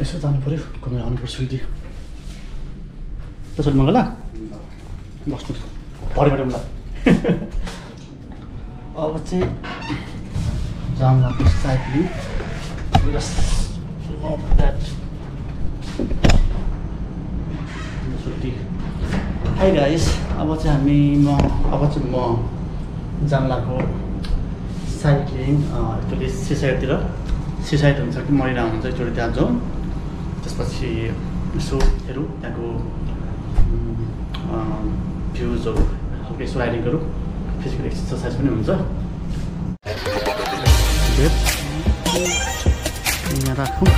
यसो जानु पऱ्यो घुमेर आउनुपर्छ फेरि त्यसो मङ्गला बस्नु भरेबाट मलाई अब चाहिँ साइक्लिङ love that. छुट्टी हाई गाइस अब चाहिँ हामी म अब चाहिँ म जाम्लाको साइक्लिङ एक्चुली सिसाइडतिर सिसाइड हुन्छ कि मैला हुन्छ एकचोटि त्यहाँ जाउँ त्यसपछि यसो हेरौँ त्यहाँको भ्युजहरू हल्का यसो राइडिङ गरौँ फिजिकल एक्सर्साइज पनि हुन्छ राखौँ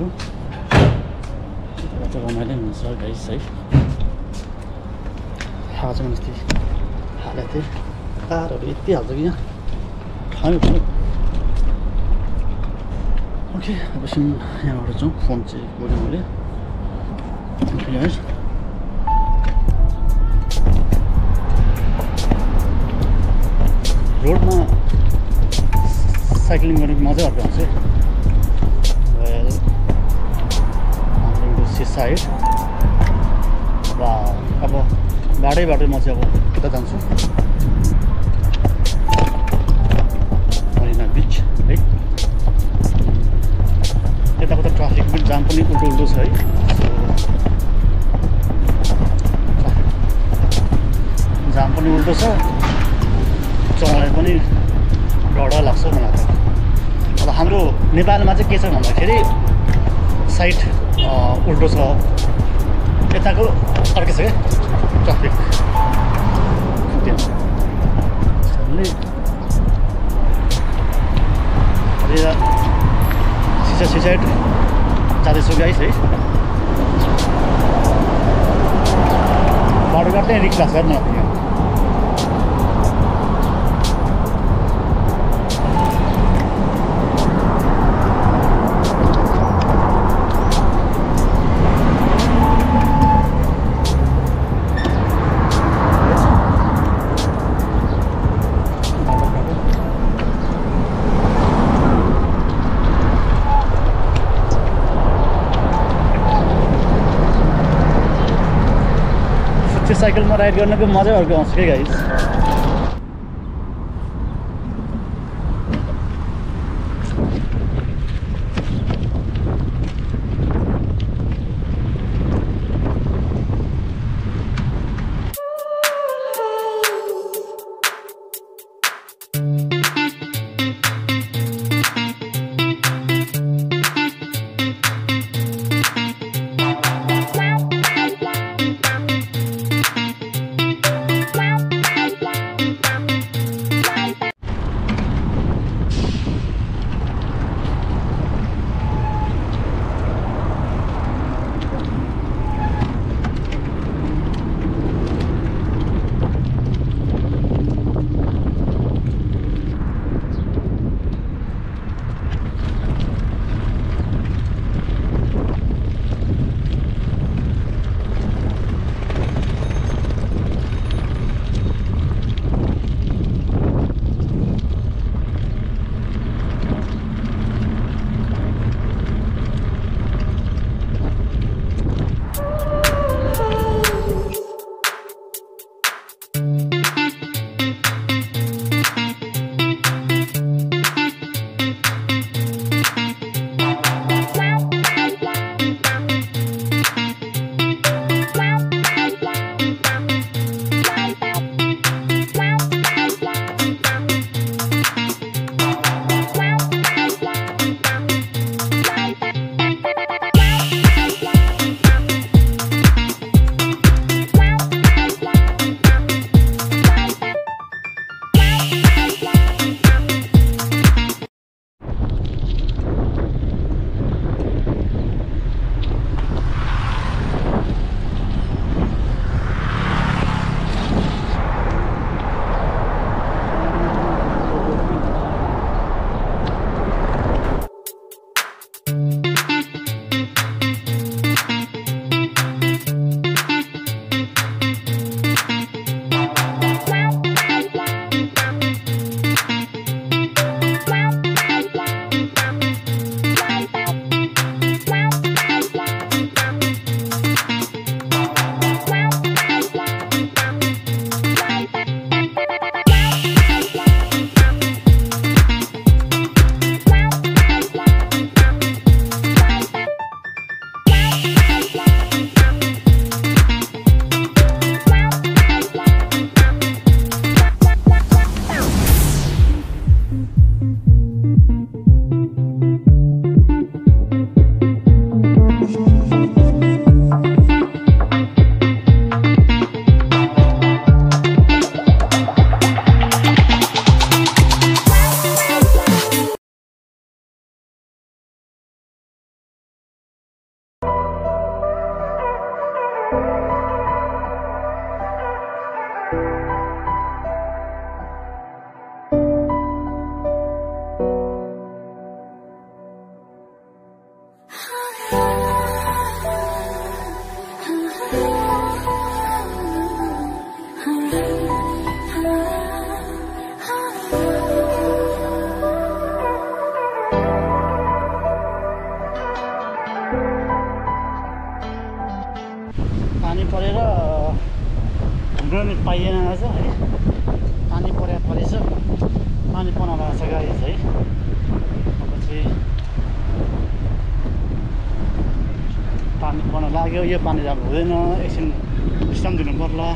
दबाहरू चाहिँ रमाइलो हुन्छ गाइस है हावा चाहिँ अस्ति हालेको थिएँ तारहरू यति हाल्छ कि यहाँ पनि ओके अब यहाँबाट जाउँ फोन चाहिँ बोल्यो मैले ओके रोडमा साइक्लिङ गर्नुको मजै अर्को आउँछ साइड। वा अब बाटै बाटै म चाहिँ अब उता जान्छु। मरिना बिच है। यताको त ट्राफिक पनि जाम पनि उल्टो उल्टो छ है। जाम पनि उल्टो छ। चलाउन पनि डर लाग्छ मलाई त। अब हाम्रो नेपालमा चाहिँ के छ भन्दाखेरि साइड उल्टो छ यताको अर्कै छ क्या ट्राफिक सिसा सिसाइड जाँदैछु गाइस है बाटो काट्दै रिक्स लाग्छ साइकलमा राइड गर्नुको मजै अर्को आउँछ क्या गाइस परेर नि पाइएन आज है। पानी परे परेछ। पानी पर्न छ अब चाहिँ। पानी पर्न लाग्यो। यो पानी अब हुँदैन। एकछिन विश्राम दिनु पर्ला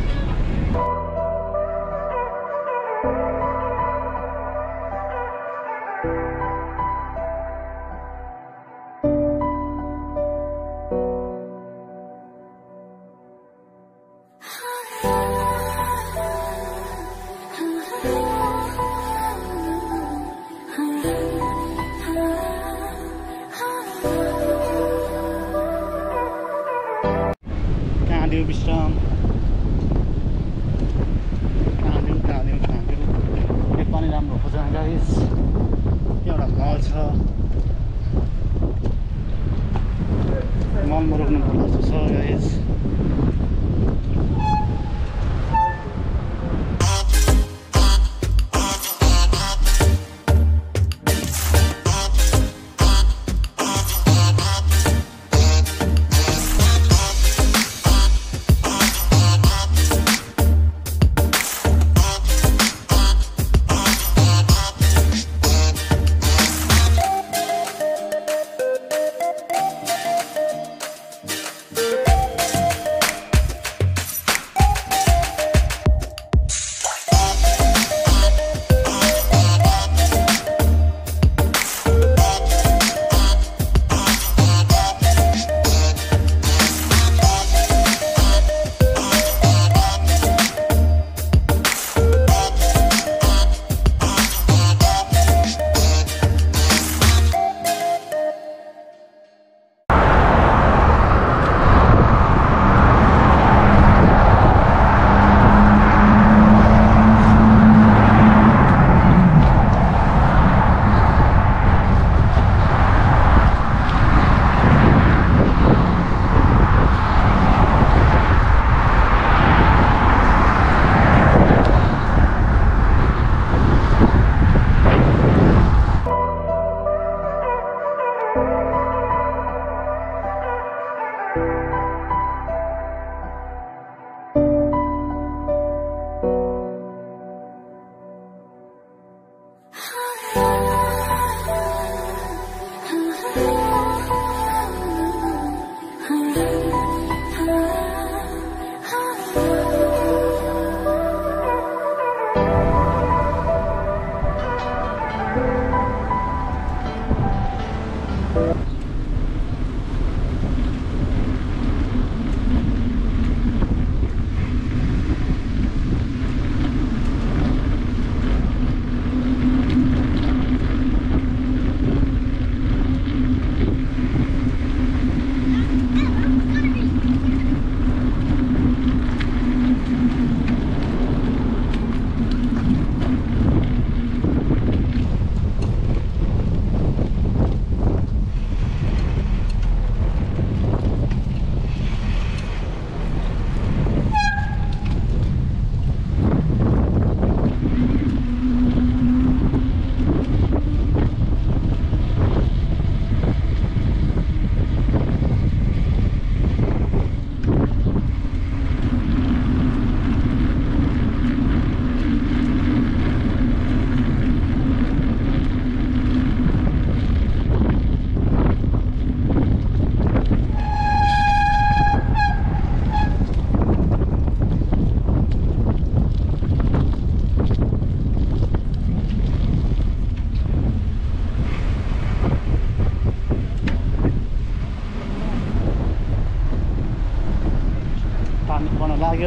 पानी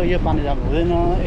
यो पानी जाम हुँदैन